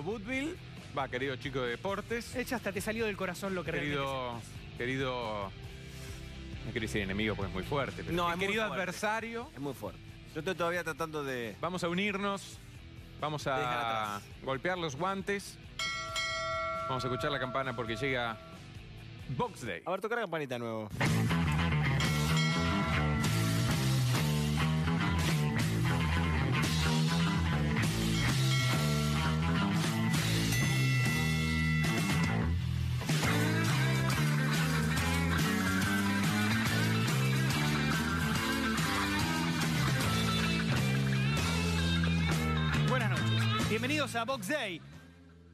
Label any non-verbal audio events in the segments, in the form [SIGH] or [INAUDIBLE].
Woodville, va, querido chico de deportes, Hecha hasta te salió del corazón lo que realmente querido, querido, no quiero decir enemigo porque es muy fuerte, pero No, es muy querido fuerte. adversario, Es muy fuerte. Yo estoy todavía tratando de... vamos a unirnos, vamos a golpear los guantes, vamos a escuchar la campana porque llega Box Day. A ver, tocar la campanita nuevo. A Box Day,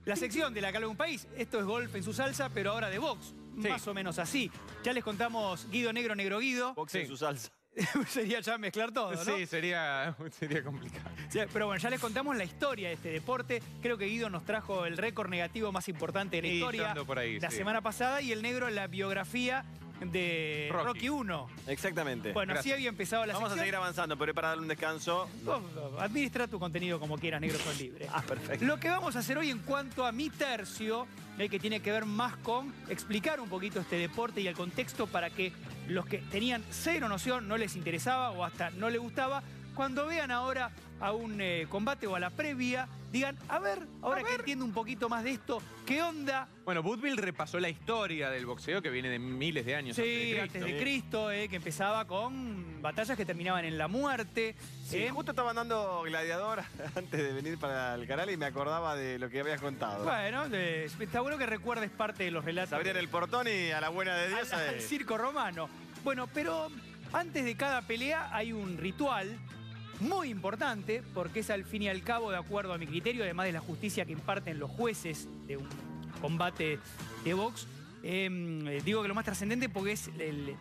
la sección de la Calva de un País. Esto es golf en su salsa, pero ahora de box. Sí. Más o menos así. Ya les contamos Guido Negro, Negro Guido. Box Sí. en su salsa. [LAUGHS] Sería ya mezclar todo, ¿no? Sí, sería, [LAUGHS] sería complicado. Sí, Pero bueno, ya les contamos la historia de este deporte. Creo que Guido nos trajo el récord negativo más importante de la historia por ahí, la sí. semana pasada y el negro la biografía de Rocky. Rocky, 1. Exactamente. Bueno, así gracias. había empezado la Vamos a seguir avanzando, pero para darle un descanso... Vos, Administra tu contenido como quieras, negro son libre. Ah, perfecto. Lo que vamos a hacer hoy en cuanto a mi tercio, eh, que tiene que ver más con explicar un poquito este deporte y el contexto para que los que tenían cero noción, no les interesaba o hasta no les gustaba, cuando vean ahora a un eh, combate o a la previa, digan, a ver, ahora que entiendo un poquito más de esto, ¿qué onda? Bueno, Woodville repasó la historia del boxeo que viene de miles de años Sí, antes de antes Cristo. de Cristo, eh, que empezaba con batallas que terminaban en la muerte. Sí, eh. justo estaba andando Gladiador [LAUGHS] antes de venir para el canal y me acordaba de lo que habías contado. Bueno, eh, está bueno que recuerdes parte de los relatos. Abrían el portón y a la buena de Dios... al, al circo romano. Bueno, pero antes de cada pelea hay un ritual muy importante, porque es al fin y al cabo, de acuerdo a mi criterio, además de la justicia que imparten los jueces de un combate de box, eh, digo que lo más trascendente porque es el-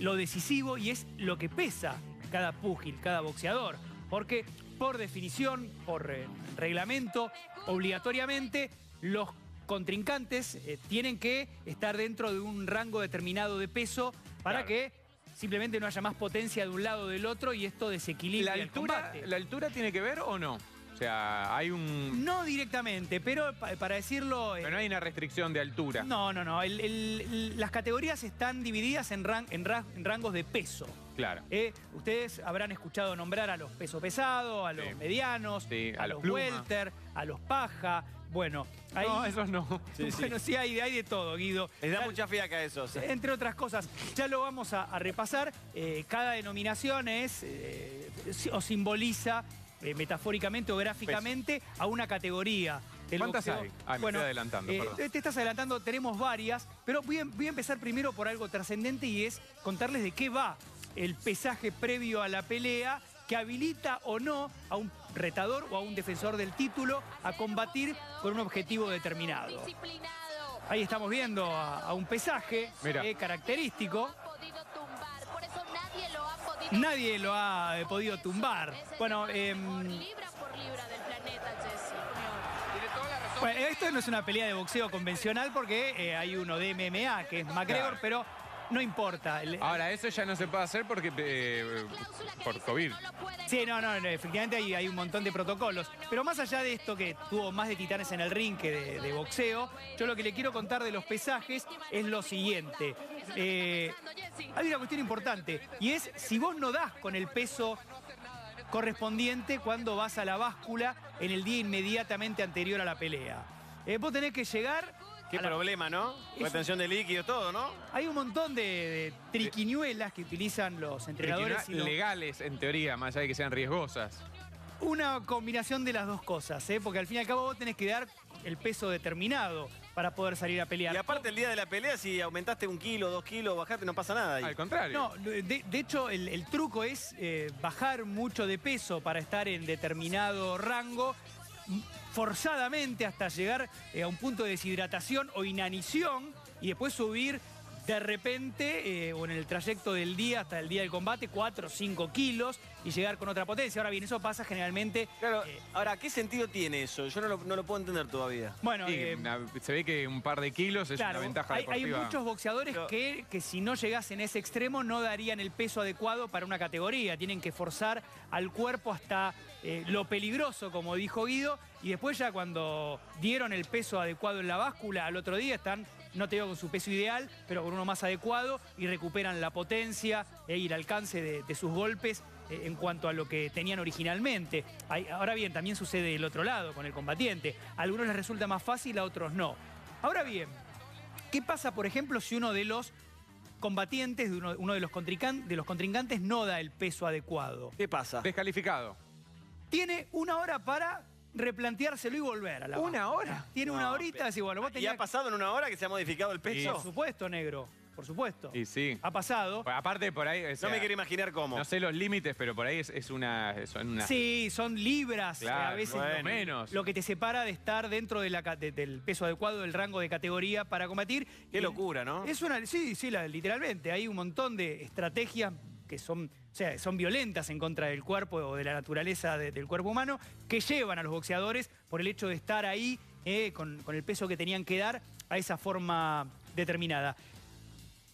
lo decisivo y es lo que pesa cada púgil, cada boxeador. Porque por definición, por eh, reglamento, obligatoriamente, los contrincantes eh, tienen que estar dentro de un rango determinado de peso para Claro. que simplemente no haya más potencia de un lado o del otro y esto desequilibra ¿La el altura, combate. ¿La altura tiene que ver o no? O sea, hay un... No directamente, pero pa- para decirlo... eh, Pero no hay una restricción de altura. no, no, no. el- el- el- las categorías están divididas en, ran- en ra- en rangos de peso. Claro. Eh, ustedes habrán escuchado nombrar a los peso pesado, a los Sí. medianos, Sí, a, a los welter, a los paja. Bueno, ahí, No, esos no. Sí, [LAUGHS] bueno, sí, hay, hay de todo, Guido. Les da Ya- mucha fiaca a esos. Entre otras cosas, ya lo vamos a, a repasar. Eh, cada denominación es eh, o simboliza eh, metafóricamente o gráficamente a una categoría. del ¿Cuántas boxeo. hay? Ah, me estoy adelantando, eh, perdón. te estás adelantando, tenemos varias, pero voy a, voy a empezar primero por algo trascendente y es contarles de qué va el pesaje previo a la pelea que habilita o no a un retador o a un defensor del título a combatir con un objetivo determinado. Ahí estamos viendo a, a un pesaje eh, característico. Podido tumbar, por eso nadie lo ha podido. Nadie lo ha eh, podido tumbar. Bueno, mejor libra por libra del planeta, Jesse. bueno, esto no es una pelea de boxeo convencional porque eh, hay uno de MMA que es McGregor, Claro. pero no importa. Ahora, eso ya no se puede hacer porque eh, por COVID. Sí, no, no, no, efectivamente hay, hay un montón de protocolos. Pero más allá de esto que tuvo más de titanes en el ring que de, de boxeo, yo lo que le quiero contar de los pesajes es lo siguiente. Eh, hay una cuestión importante y es si vos no das con el peso correspondiente cuando vas a la báscula en el día inmediatamente anterior a la pelea. Eh, vos tenés que llegar... Qué la- problema, ¿no? Retención de líquido, todo, ¿no? Hay un montón de, de triquiñuelas que utilizan los entrenadores. y legales, en teoría, más allá de que sean riesgosas. Una combinación de las dos cosas, ¿eh? porque al fin y al cabo vos tenés que dar el peso determinado para poder salir a pelear. Y aparte el día de la pelea, si aumentaste un kilo, dos kilos, bajaste, no pasa nada ahí. Al contrario. No, de, de hecho el, el truco es eh, bajar mucho de peso para estar en determinado rango forzadamente hasta llegar eh, a un punto de deshidratación o inanición y después subir de repente, eh, o en el trayecto del día hasta el día del combate, 4 o 5 kilos y llegar con otra potencia. Ahora bien, eso pasa generalmente. Claro, eh, ahora, ¿qué sentido tiene eso? Yo no lo, no lo puedo entender todavía. bueno, Sí, eh, una- se ve que un par de kilos es Claro, una ventaja hay, hay muchos boxeadores Pero- que, que si no llegasen a ese extremo no darían el peso adecuado para una categoría. Tienen que forzar al cuerpo hasta eh, lo peligroso, como dijo Guido, y después ya cuando dieron el peso adecuado en la báscula, al otro día están, no te digo con su peso ideal, pero con uno más adecuado y recuperan la potencia e ir al alcance de, de sus golpes eh, en cuanto a lo que tenían originalmente. Hay- ahora bien, también sucede del otro lado, con el combatiente. A algunos les resulta más fácil, a otros no. Ahora bien, ¿Qué pasa, por ejemplo, si uno de los combatientes, de uno, uno de, los contrincan- de los contrincantes, no da el peso adecuado? ¿Qué pasa? Descalificado. Tiene una hora para replanteárselo y volver a la ¿Una hora? Tiene No, una horita, pero- así, bueno, vos ¿Y tenías... ha pasado en una hora que se ha modificado el peso? Por supuesto, negro, por supuesto. Y sí. Ha pasado. Pues aparte, por ahí. o sea, no me quiero imaginar cómo. No sé los límites, pero por ahí es, es una. Son una Sí, son libras, eh, Claro, a veces bueno. lo- menos. lo que te separa de estar dentro de la ca- de- del peso adecuado, del rango de categoría para combatir. Qué Y- locura, ¿no? Es una, sí, sí, la- literalmente. Hay un montón de estrategias que son, o sea, son violentas en contra del cuerpo o de la naturaleza de- del cuerpo humano que llevan a los boxeadores por el hecho de estar ahí eh, con, con el peso que tenían que dar a esa forma determinada.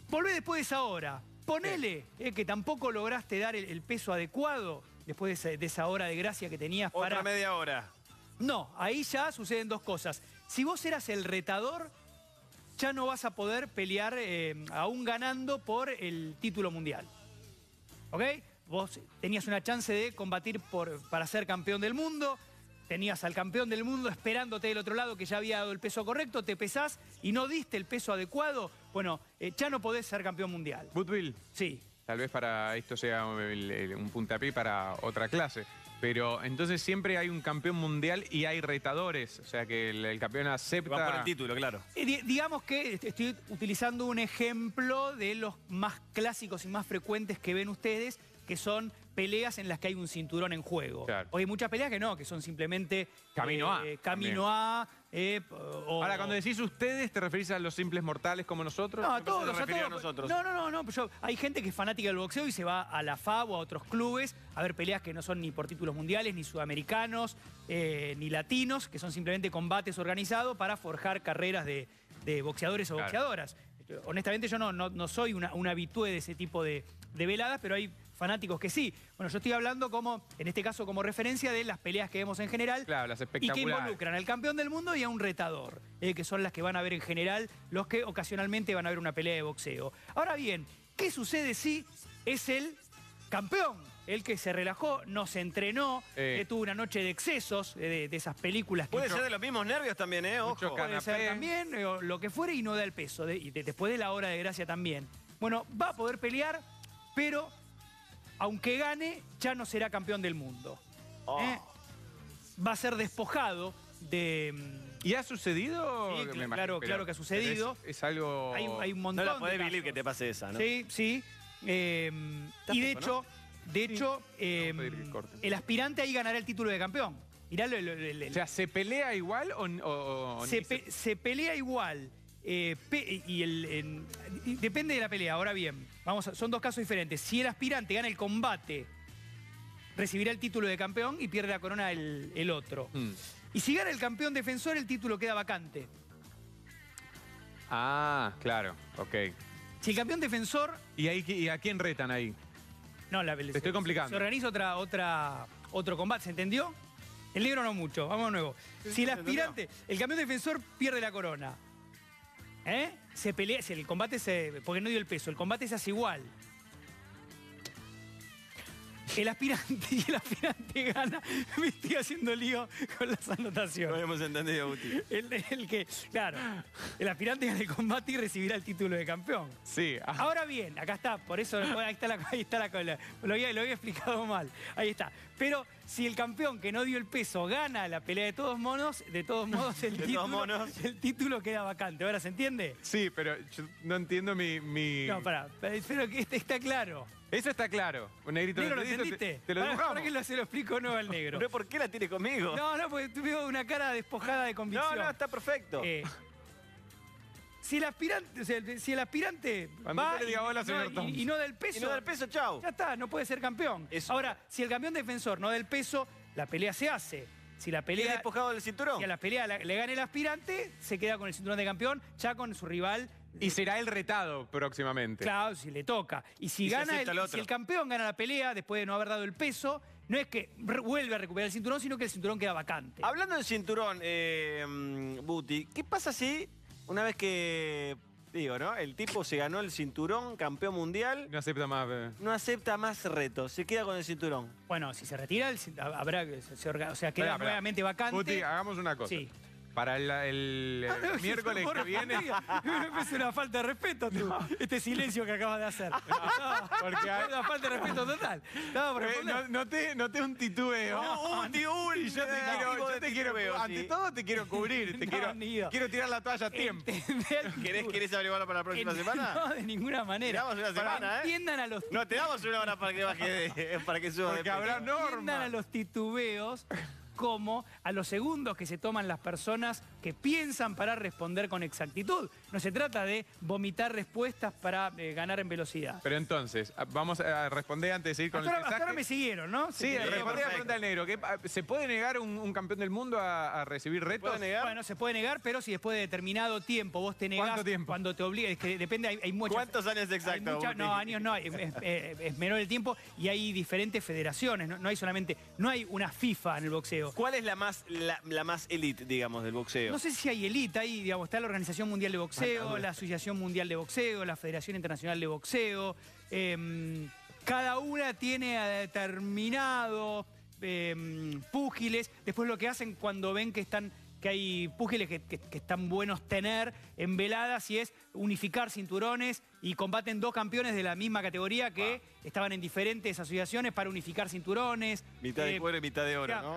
Volvé después de esa hora. Ponele eh, que tampoco lograste dar el, el peso adecuado después de esa, de esa hora de gracia que tenías Otra para... media hora. No, ahí ya suceden dos cosas. Si vos eras el retador, ya no vas a poder pelear eh, aún ganando por el título mundial. ¿Ok? Vos tenías una chance de combatir por, para ser campeón del mundo, tenías al campeón del mundo esperándote del otro lado que ya había dado el peso correcto, te pesás y no diste el peso adecuado, bueno, eh, ya no podés ser campeón mundial. Woodville. Sí. Tal vez para esto sea el- un puntapié para otra clase. Pero entonces siempre hay un campeón mundial y hay retadores. O sea que el, el campeón acepta. Va por el título, claro. Eh, di- digamos que est- estoy utilizando un ejemplo de los más clásicos y más frecuentes que ven ustedes, que son peleas en las que hay un cinturón en juego. Claro. O hay muchas peleas que no, que son simplemente... Camino A, eh, Camino A. eh, o- Ahora, cuando decís ustedes, ¿te referís a los simples mortales como nosotros? No, a todos, a refería a todos. nosotros. No, no, no, no. Yo, hay gente que es fanática del boxeo y se va a la FAB o a otros clubes a ver peleas que no son ni por títulos mundiales, ni sudamericanos, eh, ni latinos, que son simplemente combates organizados para forjar carreras de, de boxeadores o Claro. boxeadoras. Honestamente, yo no, no, no soy una, una habitué de ese tipo de, de veladas, pero hay fanáticos que sí. Bueno, yo estoy hablando como, en este caso, como referencia de las peleas que vemos en general. Claro, las Y que espectaculares. involucran al campeón del mundo y a un retador, eh, que son las que van a ver en general los que ocasionalmente van a ver una pelea de boxeo. Ahora bien, ¿qué sucede si es el campeón? El que se relajó, no se entrenó, Eh. eh, tuvo una noche de excesos, eh, de, de esas películas que Puede ser de los mismos nervios también, ¿eh? Ojo. puede ser también, eh, lo que fuere, y no da el peso. de- y de- después de la hora de gracia también. Bueno, va a poder pelear, pero aunque gane, ya no será campeón del mundo. Oh. ¿eh? Va a ser despojado de... mm, ¿Y ha sucedido? Sí, Me cl- imagino, claro, claro que ha sucedido. Es, es algo. Hay, hay un No montón la podés de vivir que te pase esa, ¿no? Sí, sí. Eh, y de hecho, de hecho eh, el aspirante ahí ganará el título de campeón. Mirá lo- lo- lo- lo- O sea, ¿se pelea igual o, o- o se, ni pe- se pelea igual. eh, pe- y el, en- y depende de la pelea. Ahora bien, vamos a- son dos casos diferentes. Si el aspirante gana el combate, recibirá el título de campeón y pierde la corona el, el otro. Mm. Y si gana el campeón defensor, el título queda vacante. Ah, claro, ok. Si el campeón defensor ¿Y, ahí, y a quién retan ahí? No, la, Te estoy complicando. Se organiza otra, otra, otro combate, ¿se entendió? El negro no mucho, vamos de nuevo. si el aspirante, el campeón defensor pierde la corona, ¿eh? Se pelea, el combate se. porque no dio el peso, el combate se hace igual. El aspirante [LAUGHS] y el aspirante gana. [LAUGHS] Me estoy haciendo lío con las No anotaciones. habíamos entendido, Guti. El, el que, claro, el aspirante gana el combate y recibirá el título de campeón. Sí. ah, Ahora bien, acá está, por eso ahí está la, ahí está la cola. Lo había, lo había explicado mal. Ahí está. Pero si el campeón que no dio el peso gana la pelea de todos monos, de todos modos el, [LAUGHS] todos título, monos. el título queda vacante. ¿Ahora se entiende? sí, pero yo no entiendo mi. mi- No, pará, pero que este está claro. Eso está claro. Un negrito ¿Negro lo entendiste? Te, te lo dibujamos. ¿Para qué lo, se lo explico no al negro? [LAUGHS] ¿Pero por qué la tiene conmigo? No, no, porque tuve una cara despojada de no, convicción. no, está perfecto. Eh, si el aspirante, o sea, si el aspirante va le diga y- hola, señor no, y- Thompson. y no del peso, Y no del peso, chau. ya está, no puede ser campeón. Eso. Ahora, si el campeón defensor no del peso, la pelea se hace. Si la ¿Y es pelea despojado del cinturón? si a la pelea la- le gana el aspirante, se queda con el cinturón de campeón, ya con su rival. Y será el retado próximamente. Claro, si le toca. Y si Y gana acepta el, el otro. si el campeón gana la pelea después de no haber dado el peso, no es que re- vuelve a recuperar el cinturón, sino que el cinturón queda vacante. Hablando del cinturón, eh, mm, Buti, ¿qué pasa si una vez que, digo, ¿no? El tipo se ganó el cinturón, campeón mundial, No acepta más. eh. no acepta más retos, se queda con el cinturón? Bueno, si se retira, el habrá que se, se orga- o sea, queda nuevamente vacante. Guti, hagamos una cosa. Sí. Para el, el, Ah, no, miércoles que viene. [LAUGHS] Es una falta de respeto tú, este silencio que acabas de hacer. [LAUGHS] No, porque hay- es una falta de respeto total. Eh, no- noté, noté un titubeo. Guti, un [LAUGHS] Y yo te quiero, yo te quiero titubeo, ante sí. todo te quiero cubrir, te No, quiero, quiero tirar la toalla a tiempo. ¿Querés, ¿Querés averiguarlo para la próxima En- semana? No, de ninguna manera. Tiramos una semana, ¿eh? Entiendan a los No, te damos una hora para que baje de, para que suba Porque habrá entiendan a normas. los titubeos como a los segundos que se toman las personas que piensan para responder con exactitud. No se trata de vomitar respuestas para eh, ganar en velocidad. Pero entonces, vamos a responder antes de seguir con Hasta el ahora, hasta mensaje. ahora me siguieron, ¿no? Sí, Se- respondí a la pregunta del negro. ¿qué- a- ¿Se puede negar un, un campeón del mundo a, a recibir retos? ¿Puede negar? Bueno, se puede negar, pero si después de determinado tiempo vos te negás ¿Cuánto tiempo? cuando te obliga, es que depende, hay, hay muchas. ¿Cuántos años exactos? no, años no, es, es- es- es menor el tiempo y hay diferentes federaciones, no, no hay solamente, no hay una FIFA en el boxeo. ¿Cuál es la más, la, la más elite, digamos, del boxeo? No sé si hay elite, ahí, digamos, está la Organización Mundial de Boxeo, la Asociación Mundial de Boxeo, la Federación Internacional de Boxeo. em, cada una tiene a determinados em, púgiles. Después lo que hacen cuando ven que están que hay púgiles que, que- que están buenos tener en veladas y es unificar cinturones y combaten dos campeones de la misma categoría que estaban en diferentes asociaciones para unificar cinturones. Mitad de Eh, cuero y mitad de oro, ya, ¿no?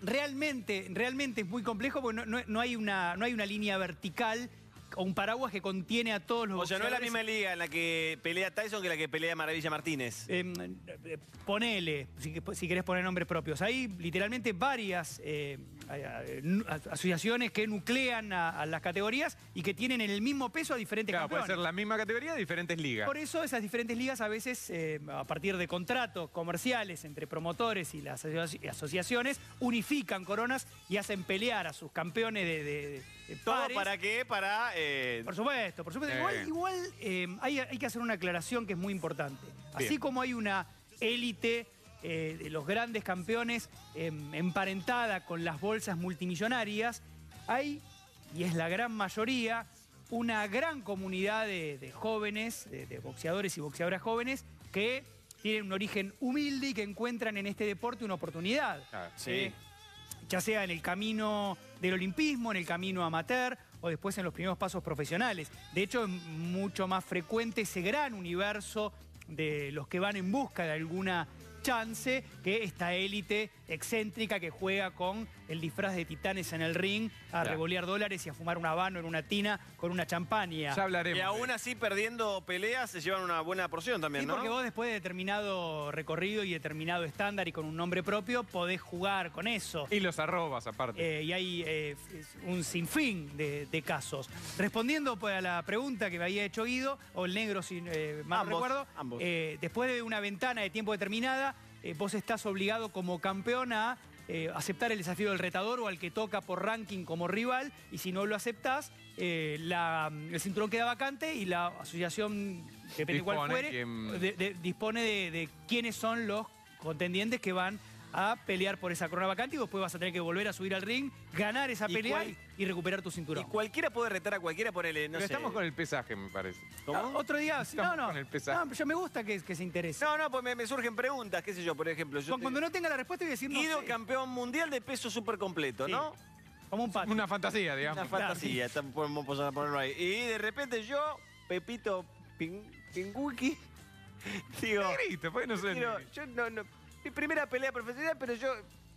Realmente, realmente es muy complejo porque no, no- no hay, una, no hay una línea vertical o un paraguas que contiene a todos los O sea, no es la misma liga en la que pelea Tyson que la que pelea Maravilla Martínez. Eh, eh, ponele, si, si querés poner nombres propios. Hay literalmente varias eh, asociaciones que nuclean a, a las categorías y que tienen en el mismo peso a diferentes Claro, puede campeones. ser la misma categoría de diferentes ligas. Por eso esas diferentes ligas a veces, eh, a partir de contratos comerciales entre promotores y las asoci- asociaciones, unifican coronas y hacen pelear a sus campeones de, de- de ¿Todo pares. para qué? Para... eh, Por supuesto, por supuesto. Eh. Igual, igual, eh, hay, hay que hacer una aclaración que es muy importante. Así Bien. como hay una élite eh, de los grandes campeones em, emparentada con las bolsas multimillonarias, hay, y es la gran mayoría, una gran comunidad de, de jóvenes, de, de boxeadores y boxeadoras jóvenes, que tienen un origen humilde y que encuentran en este deporte una oportunidad. Sí. Eh, ya sea en el camino del olimpismo, en el camino amateur o después en los primeros pasos profesionales. De hecho, es mucho más frecuente ese gran universo de los que van en busca de alguna chance que esta élite excéntrica que juega con el disfraz de titanes en el ring a Claro. revolear dólares y a fumar un habano en una tina con una champaña. Ya hablaremos. Y aún así, perdiendo peleas, se llevan una buena porción también, Sí, ¿no? porque vos después de determinado recorrido y determinado estándar y con un nombre propio, podés jugar con eso. Y los arrobas aparte. Eh, y hay eh, un sinfín de, de casos. Respondiendo pues, a la pregunta que me había hecho Guido, o el negro, si eh, mal Ambos, recuerdo, ambos. eh, después de una ventana de tiempo determinada, eh, vos estás obligado como campeón a eh, aceptar el desafío del retador o al que toca por ranking como rival, y si no lo aceptás, eh, la- el cinturón queda vacante y la asociación, depende cuál Dispone fuere, quién- de- de- dispone de, de quiénes son los contendientes que van a pelear por esa corona vacante y después vas a tener que volver a subir al ring, ganar esa ¿Y pelea cuál- y, y recuperar tu Y cinturón. cualquiera puede retar a cualquiera por el... No Pero sé. estamos con el pesaje, me parece. ¿Cómo? No, otro día, Estamos no, no, con el pesaje. no, yo me gusta que, que se interese. No, no, pues me, me surgen preguntas, qué sé yo, por ejemplo. Yo Cuando, cuando no tenga la respuesta voy a decir no Guido, sé, campeón mundial de peso súper completo, Sí. ¿no? como un pato. Una fantasía, digamos. Una fantasía, está- podemos ponerlo ahí. Y de repente yo, Pepito Pin- Pinguki, [LAUGHS] digo, Negrito, pues no sé. quiero, yo no, no, mi primera pelea profesional, pero yo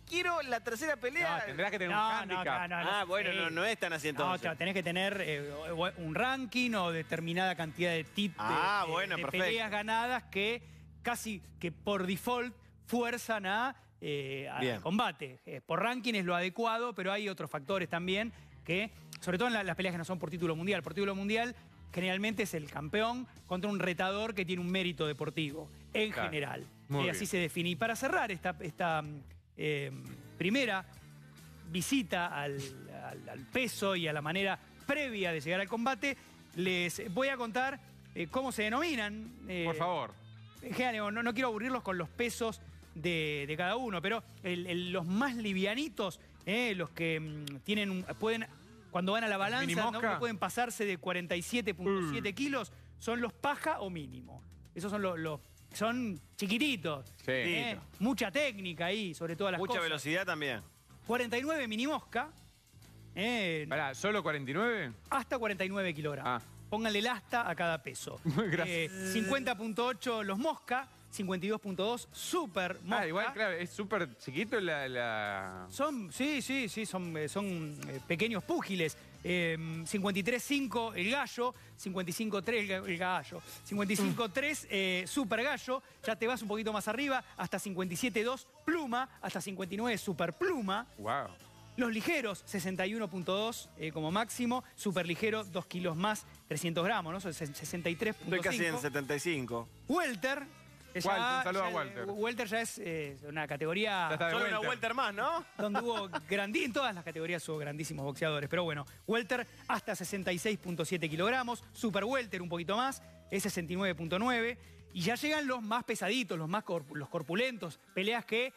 quiero la tercera pelea. No, tendrás que tener un No, no, handicap. no, no, ah, bueno, no, no es tan así No, entonces. claro, tenés que tener eh, un ranking o determinada cantidad de tit Ah, de, bueno, de peleas ganadas que casi que por default fuerzan a, eh, al combate. Eh, por ranking es lo adecuado, pero hay otros factores también que sobre todo en la- las peleas que no son por título mundial. Por título mundial, generalmente es el campeón contra un retador que tiene un mérito deportivo, en Claro. general. Muy Eh, así se define. Y para cerrar esta, esta eh, primera visita al, al- al peso y a la manera previa de llegar al combate, les voy a contar eh, cómo se denominan. eh, Por favor. no, no quiero aburrirlos con los pesos de, de cada uno, pero el- el- los más livianitos, los que mm, tienen pueden, cuando van a la balanza, no, no pueden pasarse de 47.7 kilos, son los paja o mínimo. Esos son los, los- son chiquititos. Sí. eh, mucha técnica ahí, sobre todas las Mucha cosas. velocidad también. 49 mini mosca, eh, Pará, ¿solo 49? hasta 49 kilogramos. Ah. Pónganle el hasta a cada peso. [LAUGHS] Gracias. Eh, 50.8 los mosca, 52.2 super mosca. Ah, igual, claro, es súper chiquito la, la- Son, sí, sí, sí, son, eh, son eh, pequeños púgiles. Eh, 53.5 el gallo, 55.3 el, ga- el gallo, 55.3 eh, super gallo, ya te vas un poquito más arriba, hasta 57.2 pluma, hasta 59 super pluma. Wow. Los ligeros, 61.2 eh, como máximo. Super ligero, 2 kilos más, 300 gramos, ¿no? Son 63.5. Estoy casi en 75. Welter. Walter, un saludo a Walter. Welter ya es eh, una categoría Ya está de Solo una vuelta. vuelta más, ¿no? donde hubo grandi- en todas las categorías hubo grandísimos boxeadores. Pero bueno, Welter hasta 66.7 kilogramos. Super Welter un poquito más, es 69.9. Y ya llegan los más pesaditos, los más corp- los corpulentos. Peleas que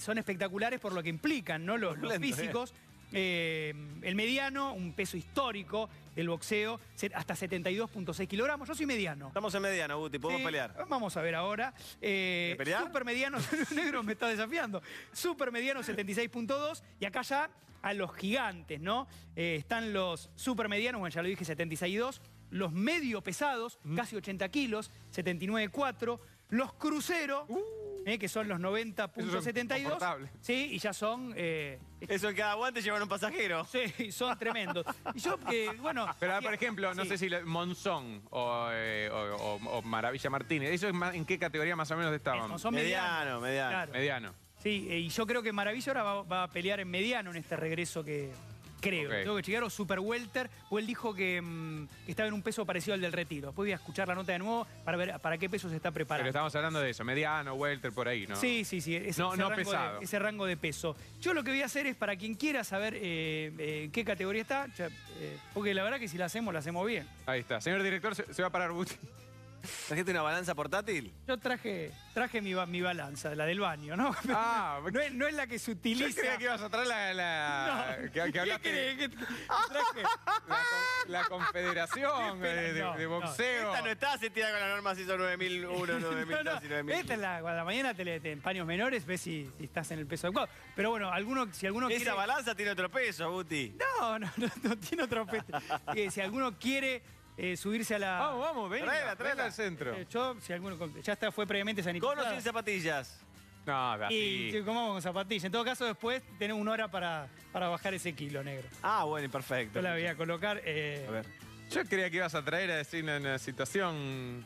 son espectaculares por lo que implican, ¿no? Los, físicos. Eh, el mediano, un peso histórico del boxeo, hasta 72.6 kilogramos. Yo soy mediano. Estamos en mediano, Guti, podemos Sí, pelear. Vamos a ver ahora. Eh, ¿Querés pelear? Super mediano, [LAUGHS] negro me está desafiando. Super mediano 76.2 y acá ya a los gigantes, ¿no? Eh, están los super medianos, bueno, ya lo dije, 76.2. Los medio pesados, casi 80 kilos, 79.4. Los cruceros, eh, que son los Esos son 90.72. confortables. Sí, y ya son... eh, Eso en cada guante llevan un pasajero. sí, son tremendos. Y yo, eh, bueno... Pero, por ejemplo, no sé si Monzón o, eh, o- o- o Maravilla Martínez, ¿eso es más- en qué categoría más o menos estaban? Son Mediano, mediano. Claro. Mediano. Sí, eh, y yo creo que Maravilla ahora va, va a pelear en mediano en este regreso que creo. Ok. Tengo que chequear o Super Welter, o él dijo que, mm, que estaba en un peso parecido al del retiro. Después voy a escuchar la nota de nuevo para ver para qué peso se está Pero preparando. estamos hablando de eso, mediano, welter, por ahí, ¿no? Sí, sí, sí. ese- No- ese no rango pesado. De, ese rango de peso. Yo lo que voy a hacer es para quien quiera saber eh, eh, en qué categoría está, eh, porque la verdad que si la hacemos, la hacemos bien. Ahí está. Señor director, se, se va a parar Buti. ¿Trajiste una balanza portátil? Yo traje, traje mi, ba- mi balanza, la del baño, ¿no? Ah, [LAUGHS] no, es, no es la que se Yo utiliza. creía que ibas a traer la... la- [LAUGHS] No. que, que ¿Qué hablaste crees? de ¿Qué- qué traje? [LAUGHS] la, con- la confederación pena, de, de- no, de no. boxeo. Esta no está asistida con la norma CISO 9001, No, no, 9002 y 9000. Esta es la, a la mañana te, le- te- en paños menores, ves si, si estás en el peso adecuado. Pero bueno, alguno, si alguno quiere. Esa balanza tiene otro peso, Guti. No, no, no, no tiene otro peso. Que si alguno quiere eh, subirse a la. Vamos, vamos, venga, Tráela, tráela al centro. Eh, yo, si alguno. Ya está, fue previamente Con o sanitizado. sin zapatillas. No, de Y así. como con zapatillas. En todo caso, después tenés una hora para, para bajar ese kilo negro. Ah, bueno, y perfecto. Yo la voy a colocar. eh, A ver. Yo creía que ibas a traer a decir una, una situación...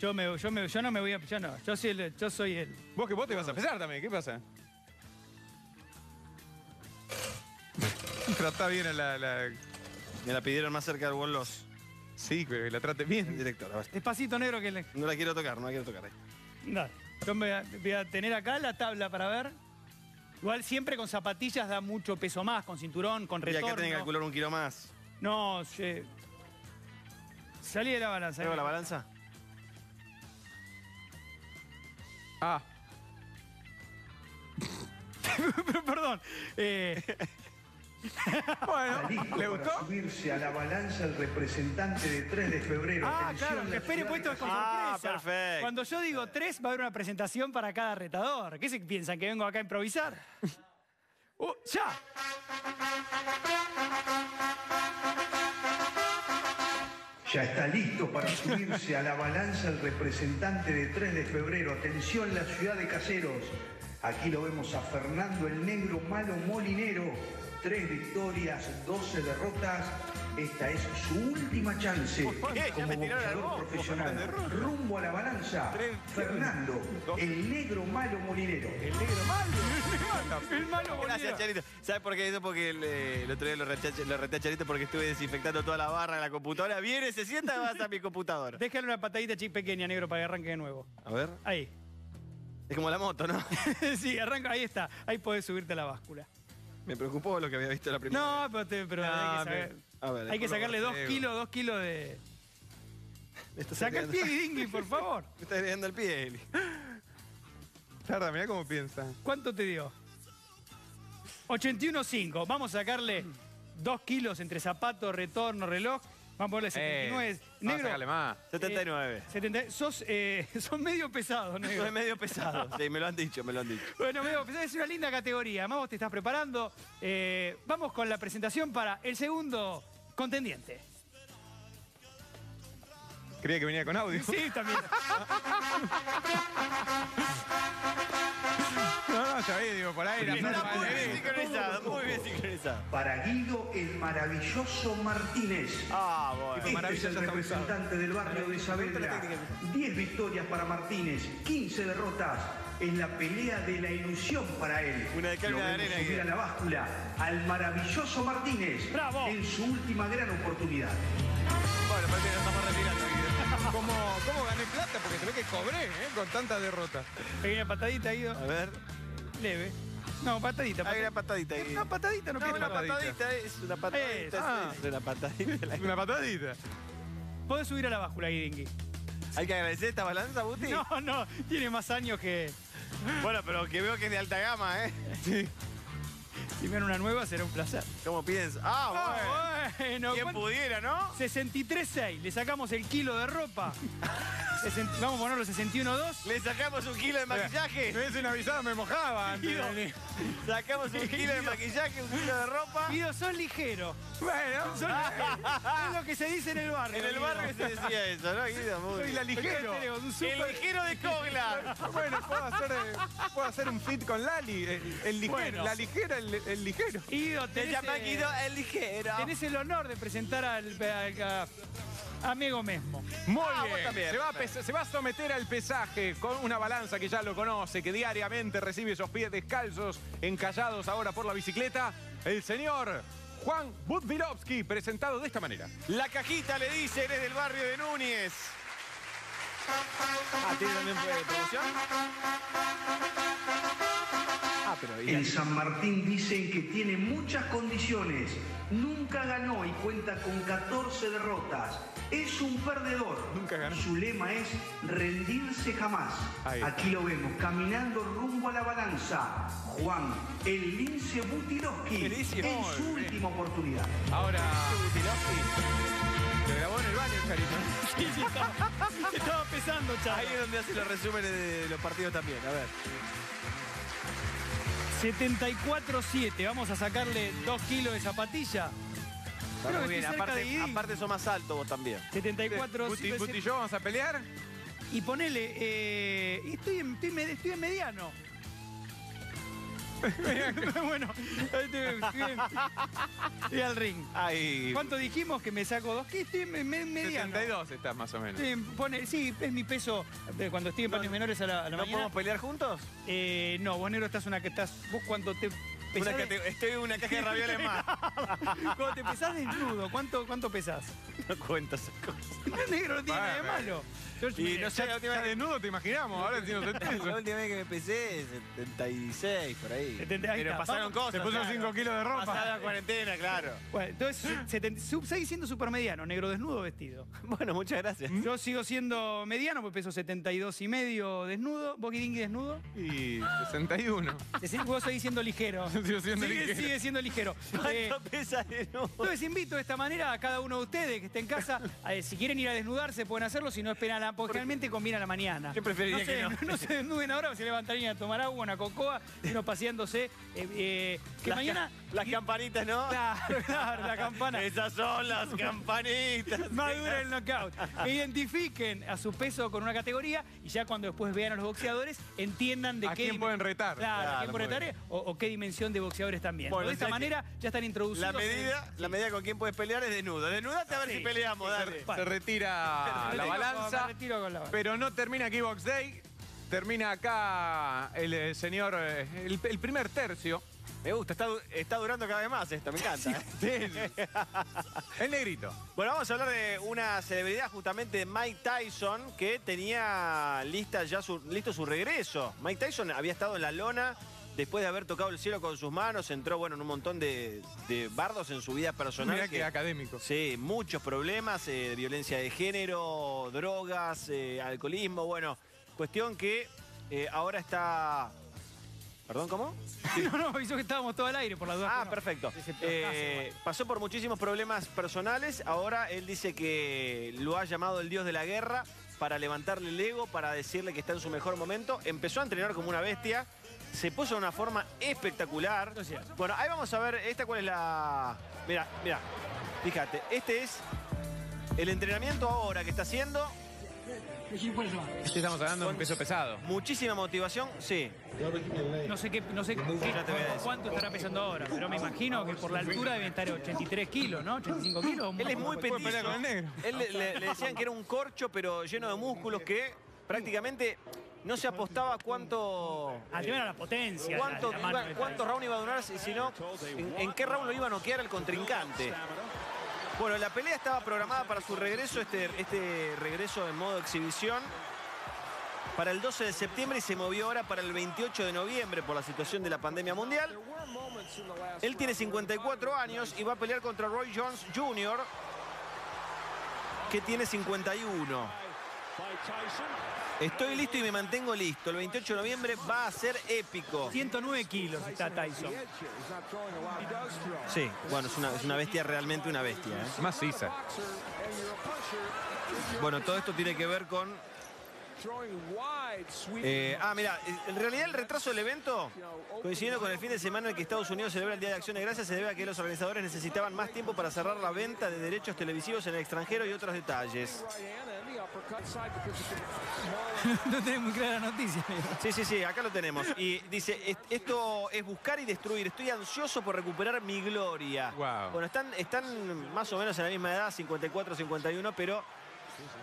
yo, me, yo, me, yo no me voy a. Yo no. Yo soy el. Yo soy el Vos que vos te ibas a pesar también, ¿qué pasa? [LAUGHS] Trata bien a la, la- Me la pidieron más cerca del Loss. Sí, pero que la trate bien. director, a ver. despacito negro que le. No la quiero tocar, no la quiero tocar. ahí. Dale. Yo me voy a, voy a tener acá la tabla para ver. Igual siempre con zapatillas da mucho peso más, con cinturón, con Y retorno. acá tenés que calcular un kilo más. No, che. Salí de la balanza. ¿Tengo la balanza? Ah, Pero, [LAUGHS] Perdón. eh, [LAUGHS] [LAUGHS] bueno, Listo ¿le para gustó? subirse a la balanza el representante de 3 de febrero. ah, Atención, claro, la que espere puesto de con Ah, sorpresa. perfecto. Cuando yo digo tres, va a haber una presentación para cada retador. ¿Qué se piensan? ¿Que vengo acá a improvisar? [LAUGHS] ¡Uh, ¡Ya! Ya está listo para subirse a la balanza el representante de 3 de febrero. Atención, la ciudad de Caseros. Aquí lo vemos a Fernando el Negro Malo Molinero. Tres victorias, 12 derrotas Esta es su última chance como boxeador profesional. Rumbo a la balanza. Fernando, el negro malo molinero. El negro malo. [LAUGHS] [LAUGHS] el malo Gracias. Charito. ¿Sabes por qué? Eso porque el, eh, el otro día lo reté, a- lo reté a Charito porque estuve desinfectando toda la barra de la computadora. Viene, se sienta y vas a mi computadora. Déjale una patadita chic pequeña, negro, para que arranque de nuevo. A ver. Ahí. Es como la moto, ¿no? [LAUGHS] sí, arranca, ahí está. Ahí podés subirte a la báscula. Me preocupó lo que había visto la primera No, pero, te- pero No, hay, que pero- sacar- A ver, hay que después lo sacarle dos kilos, dos kilos de. [LAUGHS] Me Saca el agregando- pie, [LAUGHS] Dingli, por favor. Me está agregando el pie, Eli. Tarda, mirá cómo piensa. ¿Cuánto te dio? 81.5. Vamos a sacarle dos kilos entre zapato, retorno, reloj. Vamos a ponerle 79. Eh, vamos a negro. más. 79. 70, sos, eh, [LAUGHS] sos medio pesado, negro. Soy medio pesado. Sí, me lo han dicho, me lo han dicho. Bueno, medio pesado, es una linda categoría. Vos te estás preparando. Eh, vamos con la presentación para el segundo contendiente. Creía que venía con audio. Sí, también. No, no, está bien, digo, por ahí. la Está muy bien sincronizado, muy bien sincronizado. Para Guido el maravilloso Martínez. Ah, bueno. Este es maravilloso el representante del barrio de Saavedra. 10 victorias para Martínez, 15 derrotas. Es la pelea de la ilusión para él. Una de Lo una de vemos arena, subir a la báscula al maravilloso Martínez. ¡Bravo! En su última gran oportunidad. Bueno, parece que nos estamos retirando, Guido. ¿Cómo, ¿Cómo gané plata? Porque se ve que cobré, ¿eh? Con tanta derrota. Pequeña patadita, Guido. A ver. Leve. No, patadita. Hay una patadita. patadita ahí. Una patadita no, No, quiero una patadita. patadita, es una patadita. Es, ah. Es una patadita. La- [LAUGHS] Una patadita. Podés subir a la báscula, Guidingui. Hay que agradecer esta balanza, Buti. No, no, tiene más años que. Bueno, pero que veo que es de alta gama, ¿eh? Si me dan una nueva, será un placer. ¿Cómo piensa? Ah, bueno. Ah, bueno. ¿Quién pudiera, no? 63.6. Le sacamos el kilo de ropa. [LAUGHS] Vamos a ponerlo 61.2. Le sacamos un kilo de Me maquillaje. hubiesen avisado, me mojaba antes de Guido. venir. Sacamos un kilo de maquillaje, un kilo de ropa. Guido, sos ligero. Bueno, Sos [LAUGHS] es lo que se dice en el barrio. En el Guido. barrio se decía eso, ¿no, Guido? Muy soy la ligero. El ligero de Cogla. [LAUGHS] Bueno, puedo hacer, eh, puedo hacer un fit con Lali. El, el ligero, Bueno. La ligera, el, el ligero. Guido, Se tenés, llama eh, Guido el ligero. tenés el honor de presentar al, al- a- amigo mismo. Muy Ah, vos bien. también. Se va, a se va a someter al pesaje con una balanza que ya lo conoce, que diariamente recibe esos pies descalzos, encallados ahora por la bicicleta. El señor Juan Budvilovsky, presentado de esta manera. La cajita le dice, eres del barrio de Núñez. Ah, ¿tiene también eh, promoción? Ah, pero ¿y En San Martín dicen que tiene muchas condiciones. Nunca ganó y cuenta con 14 derrotas. Es un perdedor. Nunca ganó. Su lema es rendirse jamás. Ahí. Aquí lo vemos, caminando rumbo a la balanza. Juan, el lince Butilovsky, en su Muy bien. última oportunidad. Ahora, se grabó en el baño, Charito. [LAUGHS] Sí, sí, estaba, estaba pesando, Ahí chaval. es donde hace los resúmenes de los partidos también. A ver. 74.7. Vamos a sacarle 2 kilos de zapatilla. Está muy que bien. Aparte, aparte sos más alto vos también. 74 Buti, Buti y yo vamos a pelear. Y ponele, eh, estoy, en, estoy en mediano. [LAUGHS] bueno, ahí estoy al ring. Ay. ¿Cuánto dijimos que me saco dos? Que estoy en me- me- mediano. 72 estás más o menos. Sí, pone, sí, es mi peso de cuando estoy en paños menores a la, a la ¿No mañana. podemos pelear juntos? Eh, no, vos negro estás una que estás. Vos cuando te Una de- estoy en una caja de ravioles más. [LAUGHS] cuando te pesás desnudo, ¿cuánto, cuánto pesás? No cuento esas cosas. negro no tiene nada de malo. Y no sé, la última vez desnudo te imaginamos, ahora tiene [LAUGHS] La 70. última vez que me pesé, 76, por ahí. 70, ahí Pero pasaron cosas. Se puso claro. 5 kilos de ropa. Pasada la cuarentena, claro. Bueno, entonces, setenta- sub- seguís siendo supermediano, negro desnudo o vestido. [LAUGHS] Bueno, muchas gracias. Yo sigo siendo mediano, porque peso 72 y medio desnudo. ¿Vos Guidingui desnudo? Y 61. Decí- Vos seguís siendo ligero. [LAUGHS] Sigo siendo sigue, ligero. sigue siendo ligero. [LAUGHS] Eh, ¿Cuánto pesa de nuevo? entonces invito de esta manera a cada uno de ustedes que esté en casa. eh, si quieren ir a desnudarse, pueden hacerlo. Si no, esperan a porque realmente conviene a la mañana. Yo preferiría no se, que no. [LAUGHS] no se desnuden ahora, se levantarían a tomar agua, una cocoa, y uno paseándose. eh, eh, que Las mañana. ca- Las campanitas, ¿no? Claro, claro, la campana. Esas son las campanitas. Madura el knockout. Que identifiquen a su peso con una categoría y ya cuando después vean a los boxeadores entiendan de ¿A qué quién pueden retar? Claro, a quién pueden retar o, o qué dimensión de boxeadores también. Bueno, de esta manera ya están introducidos. La medida, la medida con quién puedes pelear es desnudo. Desnudate a ver Sí. si peleamos, Sí, dale. Se retira [LAUGHS] Me la balanza. me retiro con la balanza. Pero no termina aquí Box Day. Termina acá el, eh, señor, eh, el, el primer tercio. Me gusta, está, du- está durando cada vez más esta, me encanta. ¿eh? El negrito. Bueno, vamos a hablar de una celebridad justamente de Mike Tyson que tenía lista ya su, listo su regreso. Mike Tyson había estado en la lona después de haber tocado el cielo con sus manos, entró bueno, en un montón de, de bardos en su vida personal. Mirá que- que académico. Sí, muchos problemas, eh, violencia de género, drogas, eh, alcoholismo, bueno, cuestión que eh, ahora está... ¿Perdón, cómo? [LAUGHS] No, no, avisó que estábamos todo al aire por la duda. Ah, perfecto. Pasó por muchísimos problemas personales. Ahora él dice que lo ha llamado el dios de la guerra para levantarle el ego, para decirle que está en su mejor momento. Empezó a entrenar como una bestia. Se puso de una forma espectacular. Bueno, ahí vamos a ver esta cuál es la... Mira, mira. Fíjate, este es el entrenamiento ahora que está haciendo. Este estamos hablando de un peso pesado. Muchísima motivación, sí. No sé, qué, no sé qué- cuánto estará pesando ahora, pero me imagino que por la altura deben estar 83 kilos, ¿no? 85 kilos. Él es muy petizo. Él le, le- le decían que era un corcho, pero lleno de músculos que prácticamente no se apostaba cuánto. Ah, a la potencia. cuánto la- la iba- de cuántos rounds iba a durar, si- sino en, en qué round lo iba a noquear el contrincante. Bueno, la pelea estaba programada para su regreso, este, este regreso en modo exhibición, para el 12 de septiembre y se movió ahora para el 28 de noviembre por la situación de la pandemia mundial. Él tiene 54 años y va a pelear contra Roy Jones Jr., que tiene 51. Estoy listo y me mantengo listo. El 28 de noviembre va a ser épico. 109 kilos está Tyson. Sí, bueno, es una, es una bestia, realmente una bestia. ¿eh? Maciza. Bueno, todo esto tiene que ver con... eh, ah, mira, en realidad el retraso del evento, coincidiendo con el fin de semana en el que Estados Unidos celebra el Día de Acción de Gracias, se debe a que los organizadores necesitaban más tiempo para cerrar la venta de derechos televisivos en el extranjero y otros detalles. [LAUGHS] no tenés muy clara la noticia. Sí, sí, sí, acá lo tenemos. Y dice, "Es- esto es buscar y destruir. Estoy ansioso por recuperar mi gloria. Guau. Bueno, están, están más o menos en la misma edad, 54, 51, pero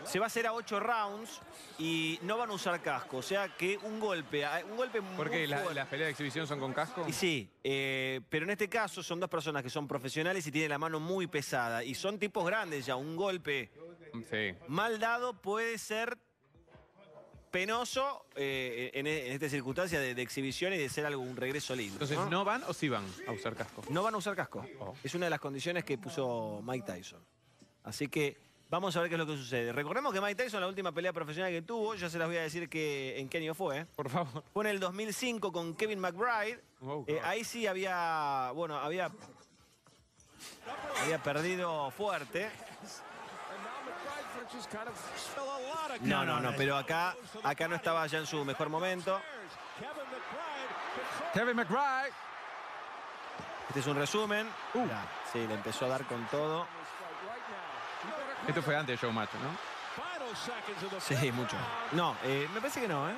se va a hacer a 8 rounds y no van a usar casco. O sea que un golpe, un golpe la- fuerte. las peleas de exhibición son con casco. Y sí, eh, pero en este caso son dos personas que son profesionales y tienen la mano muy pesada. Y son tipos grandes ya. Un golpe Sí. mal dado puede ser penoso eh, en, en esta circunstancia de, de exhibición y de ser algo un regreso lindo. Entonces, ¿no? ¿no van o sí van a usar casco? No van a usar casco. Oh. Es una de las condiciones que puso Mike Tyson. Así que vamos a ver qué es lo que sucede. Recordemos que Mike Tyson, la última pelea profesional que tuvo, ya se las voy a decir que, en qué año fue. ¿eh? Por favor. Fue en el 2005 con Kevin McBride. Oh, Eh, ahí sí había, bueno, había, había perdido fuerte. No, no, no, pero acá, acá no estaba ya en su mejor momento. Kevin McBride. Este es un resumen. Uh. Sí, le empezó a dar con todo. Esto fue antes de Showmatch, ¿no? Sí, mucho. No, eh, me parece que no, ¿eh?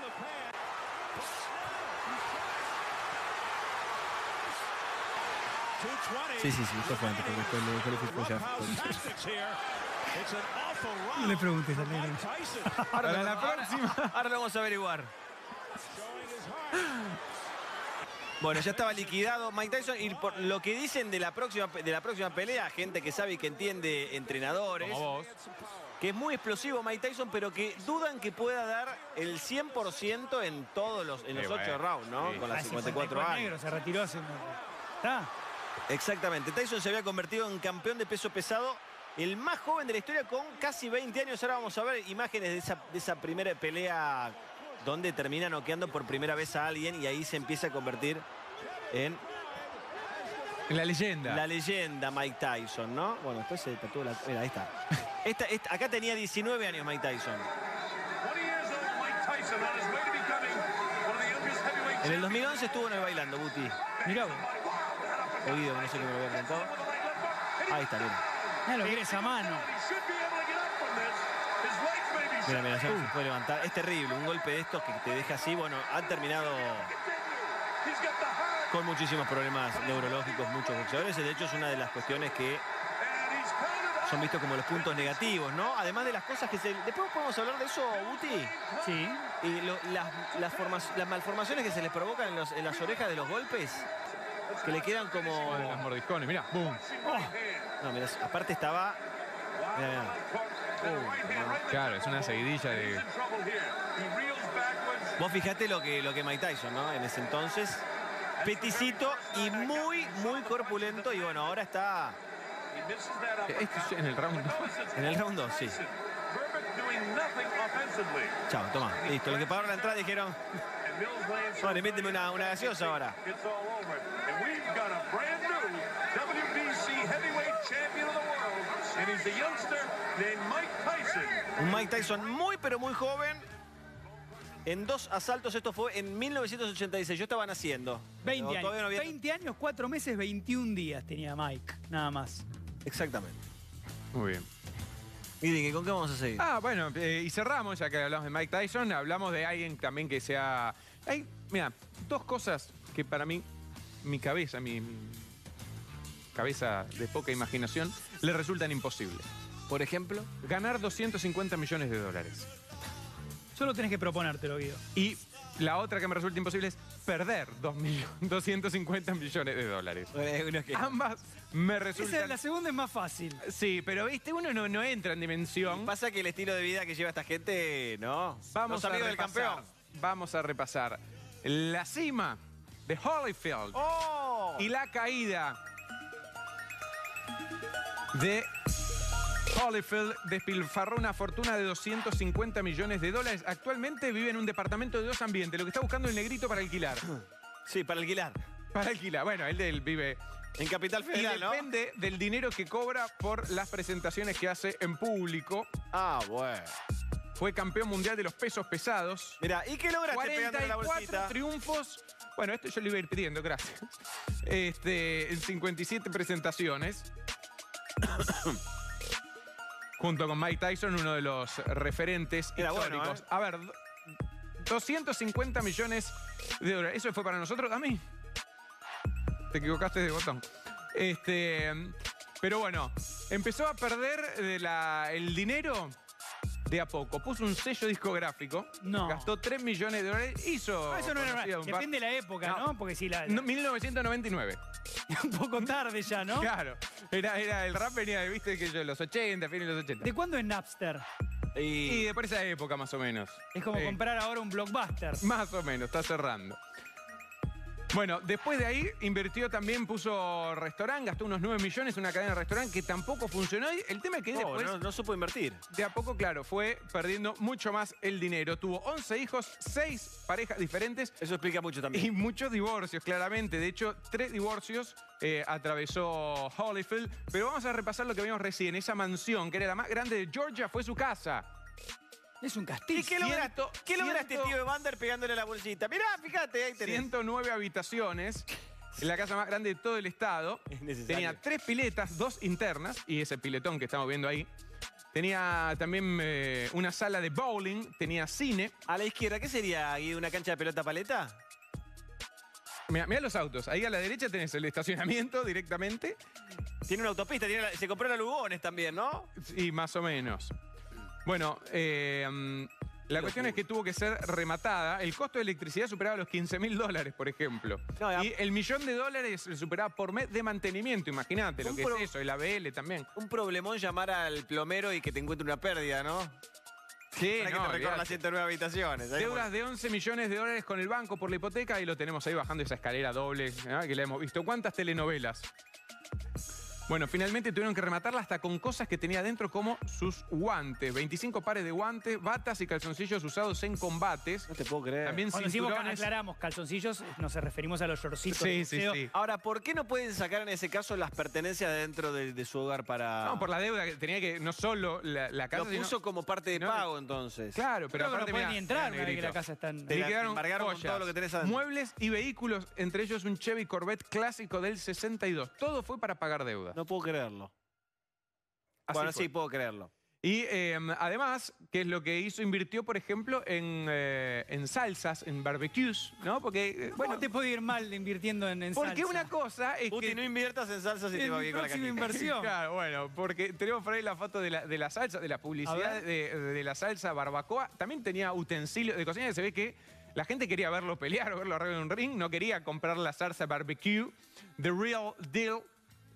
Sí, sí, sí, esto fue antes, porque después le fui ya. No [LAUGHS] le preguntes al negro. Para la próxima. Ahora lo vamos a averiguar. [LAUGHS] Bueno, ya estaba liquidado Mike Tyson y por lo que dicen de la próxima, de la próxima pelea, gente que sabe y que entiende entrenadores, Como vos. que es muy explosivo Mike Tyson, pero que dudan que pueda dar el 100% en todos los, en los Sí, ocho bueno, rounds, ¿no? sí. Con las Ah, 54 54 años. negro, se retiró hace. ¿Está? Exactamente. Tyson se había convertido en campeón de peso pesado, el más joven de la historia con casi 20 años. Ahora vamos a ver imágenes de esa, de esa primera pelea donde termina noqueando por primera vez a alguien y ahí se empieza a convertir en En la leyenda. la leyenda Mike Tyson, ¿no? Bueno, después se tatuó la... Mira, ahí está. [LAUGHS] Esta- esta- acá tenía 19 años Mike Tyson. En el 2011 estuvo en el bailando, Buti. Mirá vos. Oído, no sé qué me lo había preguntado. Ahí está, mira. Mirá lo que era esa mano. Mira, mira, ya no se puede levantar. Es terrible, un golpe de estos que te deja así. Bueno, han terminado con muchísimos problemas neurológicos, muchos boxeadores. De hecho, es una de las cuestiones que son vistos como los puntos negativos, ¿no? Además de las cosas que se... Después podemos hablar de eso, Guti. Sí. Y lo- las, las formas- las malformaciones que se les provocan en, los- en las orejas de los golpes, que le quedan como... Los mordiscones, mirá, boom. No, mirá, aparte estaba... Mirá, mirá. Claro, es una seguidilla de... Vos fijate lo que, lo que Mike Tyson, ¿no? En ese entonces, peticito y muy, muy corpulento. Y bueno, ahora está Este es en el round dos. en el round 2, sí. Chao, toma. Listo, los que pagaron la entrada dijeron, vale, méteme una, una gaseosa ahora. Un Mike Tyson muy, pero muy joven. En dos asaltos, esto fue en 1986. Yo estaba naciendo. 20 No, años. no había- 20 años, 4 meses, 21 días tenía Mike, nada más. Exactamente. Muy bien. Y ¿con qué vamos a seguir? Ah, bueno, eh, y cerramos, ya que hablamos de Mike Tyson, hablamos de alguien también que sea... Hay, mira, dos cosas que para mí, mi cabeza, mi, mi cabeza de poca imaginación, le resultan imposibles. Por ejemplo. Ganar 250 millones de dólares. Solo tenés que proponértelo, Guido. Y la otra que me resulta imposible es perder 2 millo- 250 millones de dólares. Es que- Ambas me Esa, resultan... la segunda es más fácil. Sí, pero viste, uno no, no entra en dimensión. Pasa que el estilo de vida que lleva esta gente, no. Vamos Los a amigos del repasar, campeón. Vamos a repasar la cima de Holyfield ¡Oh! y la caída de Holyfield despilfarró una fortuna de 250 millones de dólares. Actualmente vive en un departamento de dos ambientes, lo que está buscando el negrito para alquilar. Sí, para alquilar. Para alquilar. Bueno, él, él vive En Capital y Federal, ¿no? depende del dinero que cobra por las presentaciones que hace en público. Ah, bueno. Fue campeón mundial de los pesos pesados. Mira, ¿y qué lograste pegándole la 44 bolsita? triunfos. Bueno, esto yo le iba a ir pidiendo, gracias. Este, en 57 presentaciones. [COUGHS] Junto con Mike Tyson, uno de los referentes Era bueno, históricos. ¿eh? A ver, 250 millones de dólares. ¿Eso fue para nosotros? A mí. Te equivocaste de botón. Este, pero bueno, empezó a perder de la- el dinero de a poco. Puso un sello discográfico. No. Gastó 3 millones de dólares. Hizo. Ah, eso no era Depende de la época, No. ¿no? Porque si la, No, 1999. [LAUGHS] un poco tarde ya, ¿no? Claro. Era, era, el rap venía de, viste, que yo, los 80, fines de los 80. ¿De cuándo es Napster? Y Y de por esa época, más o menos. Es como Eh, comprar ahora un blockbuster. Más o menos, está cerrando. Bueno, después de ahí invirtió también, puso restaurante, gastó unos 9 millones, una cadena de restaurante que tampoco funcionó. Y el tema es que no, después, no, no supo invertir. de a poco, claro, fue perdiendo mucho más el dinero. Tuvo 11 hijos, 6 parejas diferentes Eso explica mucho también. y muchos divorcios, claramente. De hecho, tres divorcios eh, atravesó Holyfield. Pero vamos a repasar lo que vimos recién. Esa mansión, que era la más grande de Georgia, fue su casa. Es un castillo. ¿Y qué lograste, Ciento- ¿qué lograste ciento- tío Evander pegándole la bolsita? Mirá, fíjate, ahí tenés. 109 habitaciones. En la casa más grande de todo el estado. [LAUGHS] Es necesario. Tenía tres piletas, dos internas, y ese piletón que estamos viendo ahí. Tenía también eh, una sala de bowling, tenía cine. A la izquierda, ¿qué sería? ¿Ahí ¿Una cancha de pelota paleta? Mira los autos. Ahí a la derecha tenés el estacionamiento directamente. Tiene una autopista, tiene la- se compró la Lugones también, ¿no? Y más o menos. Bueno, eh, mm, la cuestión es que tuvo que ser rematada. El costo de electricidad superaba los 15 mil dólares, por ejemplo. No, y el millón de dólares se superaba por mes de mantenimiento. Imagínate lo Un que pro- es eso, el ABL también. Un problemón llamar al plomero y que te encuentre una pérdida, ¿no? Sí, Para que no, te recorra las olvidate. 109 habitaciones. Ahí Deudas de 11 millones de dólares con el banco por la hipoteca y lo tenemos ahí bajando esa escalera doble que la hemos visto. ¿Cuántas telenovelas? Bueno, finalmente tuvieron que rematarla hasta con cosas que tenía dentro como sus guantes. 25 pares de guantes, batas y calzoncillos usados en combates. No te puedo creer. También Cuando decimos que cinturones. aclaramos calzoncillos, nos referimos a los shortcitos. Sí, sí, sí. Ahora, ¿por qué no pueden sacar en ese caso las pertenencias dentro de, de su hogar para...? No, por la deuda que tenía que no solo la, la casa, Lo sino- puso como parte de No, pago, entonces. Claro, pero Creo que aparte no pueden mirá, ni entrar mirá, una vez que la casa está en... Te Le la quedaron embargaron con joyas, todo lo que tenés adentro. muebles y vehículos, entre ellos un Chevy Corvette clásico del 62. Todo fue para pagar deuda. No puedo creerlo. Así bueno, fue. sí, puedo creerlo. Y eh, además, ¿qué es lo que hizo? Invirtió, por ejemplo, en, eh, en salsas, en barbecues, ¿no? Porque, eh, Bueno, te puede ir mal invirtiendo en, en porque salsa. una cosa es Uti, que... no inviertas en salsas y te va bien con la caquita. inversión. [LAUGHS] Claro, bueno, porque tenemos por ahí la foto de la, de la salsa, de la publicidad de, de la salsa barbacoa. También tenía utensilios de cocina y se ve que la gente quería verlo pelear o verlo arriba de un ring, no quería comprar la salsa barbecue. The real deal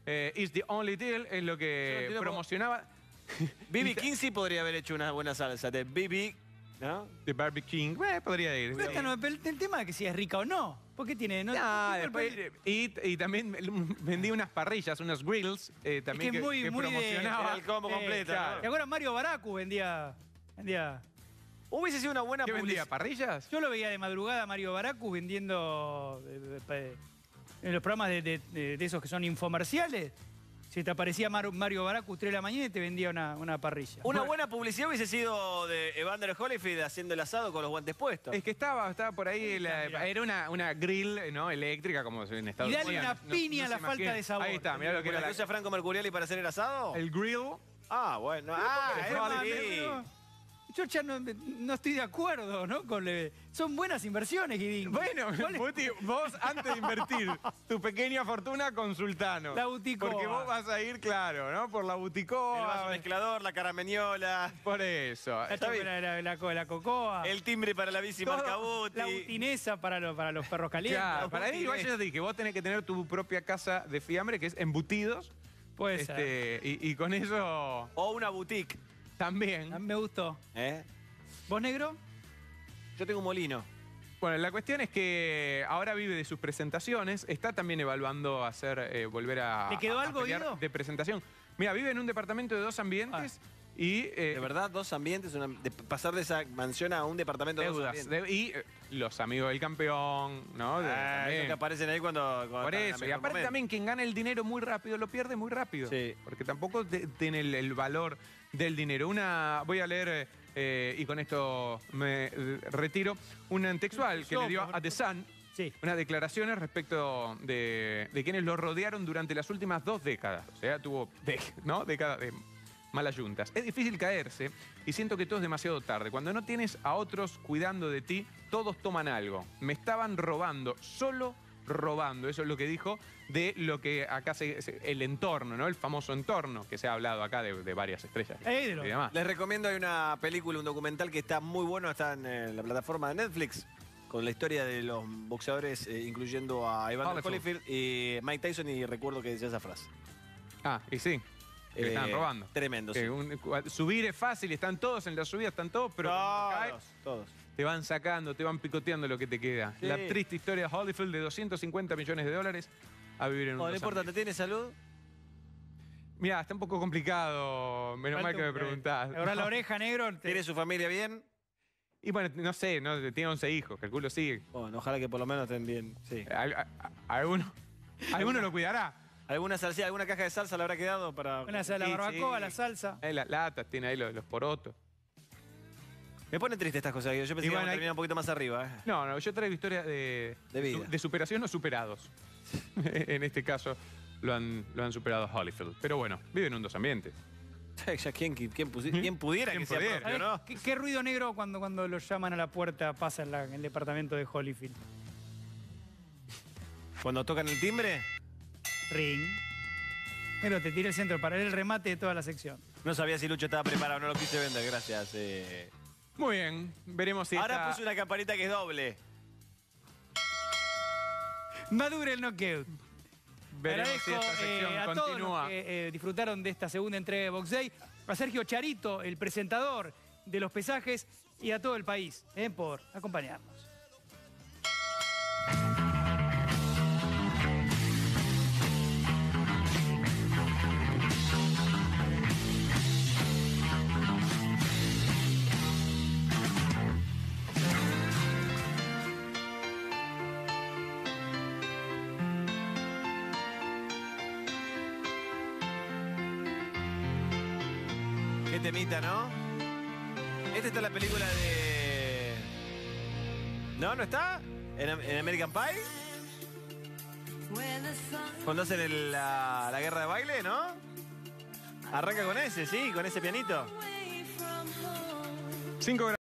eh, is the only deal, es lo no que promocionaba. BB King sí podría haber hecho una buena salsa de BB, ¿no? The Barbecue, eh, podría ir. Pero esta no- pero el tema es que si es rica o no. ¿Por qué tiene? No, Ah, no- después, y, y también vendí unas parrillas, unos grills, eh, también que que, es muy- que muy de- promocionaba. Era el combo Eh, completo, claro. ¿Te acuerdas Mario Baracu vendía, vendía... Hubiese sido una buena ¿Qué vendía? publicidad. ¿Parrillas? Yo lo veía de madrugada Mario Baracu vendiendo eh, eh, en los programas de, de- de- de esos que son infomerciales. Si te aparecía Mar- Mario Baracu 3 de la mañana y te vendía una, una parrilla. Una buena publicidad hubiese sido de Evander Holyfield haciendo el asado con los guantes puestos. Es que estaba, estaba por ahí, la- mirá. era una, una grill ¿no? eléctrica como en Estados Y dale Unidos. una No- no piña a la falta imagina. de sabor. Ahí está, mirá lo que ¿Con era la la- que usa Franco Mercuriali para hacer el asado? el grill. Ah, bueno. Ah, es Yo ya no, no estoy de acuerdo, ¿no? Con le- son buenas inversiones, Guidín. Bueno, vos antes de invertir [LAUGHS] tu pequeña fortuna, consultanos. La Buticoa. Porque vos vas a ir, claro, ¿no? Por la El vaso buticoa. mezclador, la carameñola, Por eso. La, Está bien. la, la, la cocoa. el timbre para la bici Todo- marca Buti. la butinesa para, los para los perros calientes. Claro, para ahí igual yo te dije, vos tenés que tener tu propia casa de fiambre, que es embutidos. Puede ser. Este, y, y con eso O una boutique. También. A mí me gustó. ¿eh? ¿Vos, negro? Yo tengo un molino. Bueno, la cuestión es que ahora vive de sus presentaciones, está también evaluando hacer, eh, volver a, ¿Le quedó a- a algo, pelear Guido? de presentación. Mira, vive en un departamento de dos ambientes y eh, De verdad, dos ambientes, una- de pasar de esa mansión a un departamento de dos deudas. ambientes. de- y eh, los amigos del campeón, ¿no? De- Ah, también. esos que aparecen ahí cuando, cuando Por están en eso, y mejor aparte momento. también quien gana el dinero muy rápido lo pierde muy rápido. Sí. Porque tampoco te- tiene el, el valor del dinero. Una, voy a leer, eh, y con esto me eh, retiro, un textual que le dio a The Sun, Sí. unas declaraciones respecto de, de quienes lo rodearon durante las últimas dos décadas. O sea, tuvo de- ¿no? décadas de malas juntas. Es difícil caerse y siento que todo es demasiado tarde. Cuando no tienes a otros cuidando de ti, todos toman algo. Me estaban robando, solo robando. Eso es lo que dijo de lo que acá se, se- el entorno, ¿no? El famoso entorno que se ha hablado acá de, de varias estrellas. Eh, de lo- y demás. Les recomiendo, hay una película, un documental que está muy bueno, está en eh, la plataforma de Netflix, con la historia de los boxeadores, eh, incluyendo a Evander Holyfield. Holyfield y Mike Tyson, y recuerdo que decía esa frase. Ah, y sí. Que le estaban robando. Tremendo, Que sí. un- subir es fácil, están todos en la subida, están todos, pero cuando cae, todos, todos. Te van sacando, te van picoteando lo que te queda. Sí. La triste historia de Holyfield de 250 millones de dólares a vivir en un No, no importa, ¿te tiene salud? Mirá, está un poco complicado, menos mal que me preguntás. Ahora la oreja, negro. te- [LAUGHS] ¿Tiene su familia bien? Y bueno, no sé, no, tiene 11 hijos, calculo sí. Bueno, ojalá que por lo menos estén bien. Sí. Al- a- a- alguno, alguno lo cuidará. ¿Alguna salsa, alguna caja de salsa le habrá quedado para...? Una, la barbacoa, sí. la salsa. Ahí las latas, tiene ahí los, los porotos. Me pone triste estas cosas, Guido. Yo pensé Y que bueno, íbamos a hay- terminar un poquito más arriba. ¿eh? No, no, yo traigo historias de, De vida. su- de superación o superados. [LAUGHS] en este caso lo han, lo han superado Holyfield. Pero bueno, viven en un dos ambientes. [LAUGHS] Ya, ¿quién, quién, pusi- quién pudiera ¿Quién que sea pudiera? propio, ¿Sabés no? ¿Qué, qué ruido negro cuando, cuando lo llaman a la puerta pasa en, la- en el departamento de Holyfield? Cuando tocan el timbre, Ring. Pero te tiré el centro para el remate de toda la sección. no sabía si Lucho estaba preparado, no lo quise vender, gracias. eh. Muy bien, veremos si Ahora esta- puse una campanita que es doble. Madure el knockout. veremos si Agradezco esta sección eh, a todos continúa. los que eh, disfrutaron de esta segunda entrega de Box Day, a Sergio Charito, el presentador de los pesajes, y a todo el país eh, por acompañarnos. ¿No? ¿No está? ¿En, American Pie? Cuando hacen la, la guerra de baile, ¿no? Arranca con ese, sí, con ese pianito. 5